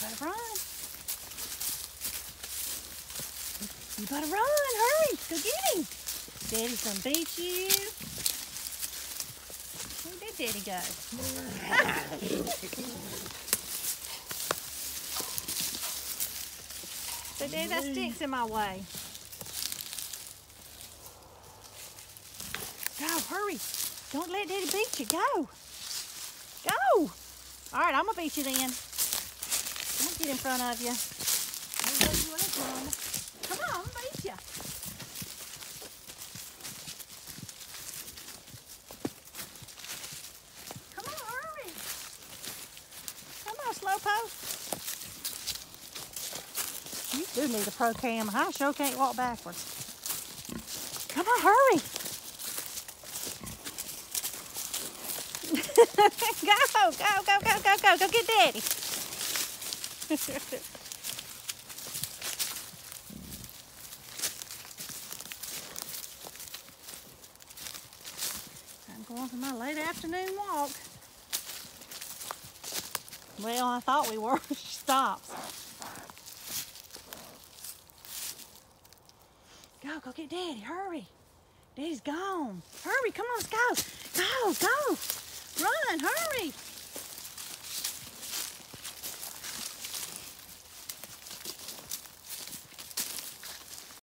better run. You better run. Hurry. Go get him. Daddy's gonna beat you. Where did Daddy go? so Daddy, that stick's in my way. Go, hurry. Don't let Daddy beat you. Go. Go. All right, I'm gonna beat you then. Get in front of you. Come on, beat you. Come on, hurry. Come on, Slowpoke. You do need a pro cam. I sure can't walk backwards. Come on, hurry. go, go, go, go, go, go. Go get Daddy. I'm going for my late afternoon walk. Well, I thought we were. stops. Go, go get Daddy. Hurry. Daddy's gone. Hurry, come on, let's go. Go, go.